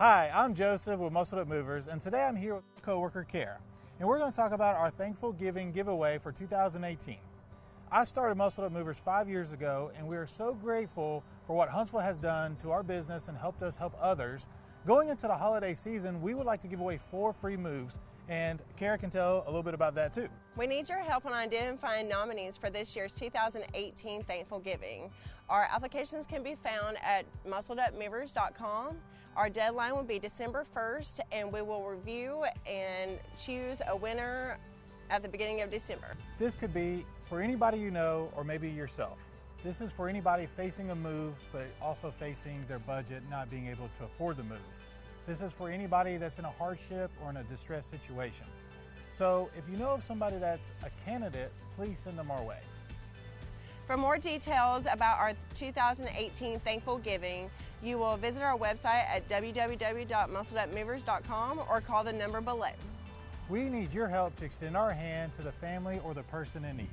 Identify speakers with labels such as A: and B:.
A: Hi, I'm Joseph with Muscled Up Movers, and today I'm here with coworker Kara, and we're going to talk about our Thankful Giving giveaway for 2018. I started Muscled Up Movers five years ago, and we are so grateful for what Huntsville has done to our business and helped us help others. Going into the holiday season, we would like to give away four free moves, and Kara can tell a little bit about that too.
B: We need your help on identifying nominees for this year's 2018 Thankful Giving. Our applications can be found at muscledupmovers.com. Our deadline will be December 1st, and we will review and choose a winner at the beginning of December.
A: This could be for anybody you know or maybe yourself. This is for anybody facing a move but also facing their budget, not being able to afford the move. This is for anybody that's in a hardship or in a distressed situation. So if you know of somebody that's a candidate, please send them our way.
B: For more details about our 2018 Thankful Giving, you will visit our website at www.muscledupmovers.com or call the number below.
A: We need your help to extend our hand to the family or the person in need.